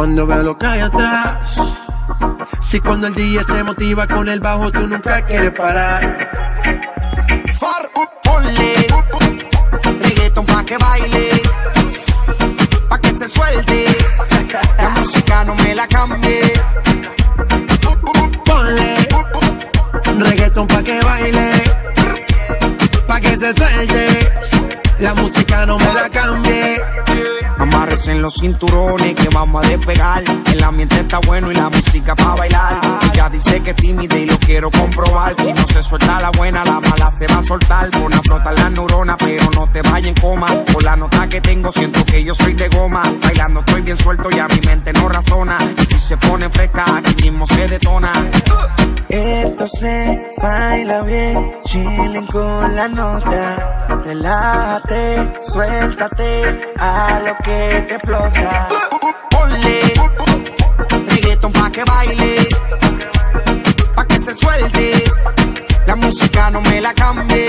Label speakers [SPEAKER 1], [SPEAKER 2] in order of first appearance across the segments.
[SPEAKER 1] Cuando veo lo que hay atrás. Si cuando el día se motiva con el bajo, tú nunca quieres parar.
[SPEAKER 2] Far, ponle reggaeton pa' que baile, pa' que se suelte. La música no me la cambie.
[SPEAKER 1] Ponle reggaeton pa' que baile, pa' que se suelte. La música no me la cambie.
[SPEAKER 2] En los cinturones que vamos a despegar. El ambiente está bueno y la música pa' bailar. Ella dice que es tímida y lo quiero comprobar. Si no se suelta la buena, la mala se va a soltar. Pon a flotar las neuronas, pero no te vayas en coma. Por la nota que tengo, siento que yo soy de goma. Bailando estoy bien suelto y a mi mente no razona. Y si se pone fresca, aquí mismo se detona.
[SPEAKER 3] Esto se baila bien, chilling con la nota. Relájate, suéltate a lo que te explota.
[SPEAKER 2] Ponle reggaeton pa' que baile, pa' que se suelte. La música no me la cambie.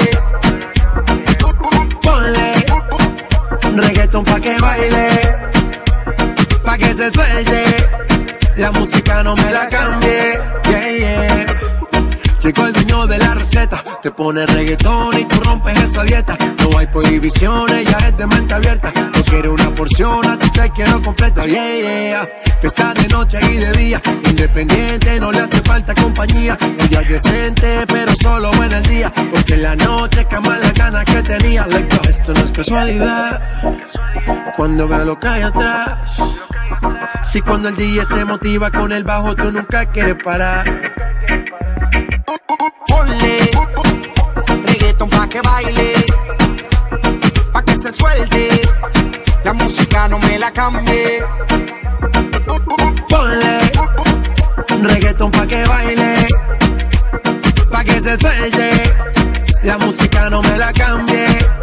[SPEAKER 1] Ponle reggaeton pa' que baile, pa' que se suelte. La música no me la cambie. Yeah, yeah. El dueño de la receta, te pone reggaetón y tú rompes esa dieta. No hay prohibiciones, ya es de mente abierta. No quiere una porción, a ti te quiero completa. Yeah, yeah. Que está de noche y de día, independiente, no le hace falta compañía. Ella es decente, pero solo en el día. Porque en la noche cama las ganas que tenía. Esto no es casualidad. Cuando veo lo que hay atrás. Si cuando el día se motiva con el bajo, tú nunca quieres parar.
[SPEAKER 2] Ponle reggaeton pa' que baile, pa' que se suelte. La música no me la cambie.
[SPEAKER 1] Ponle reggaeton pa' que baile, pa' que se suelte. La música no me la cambie.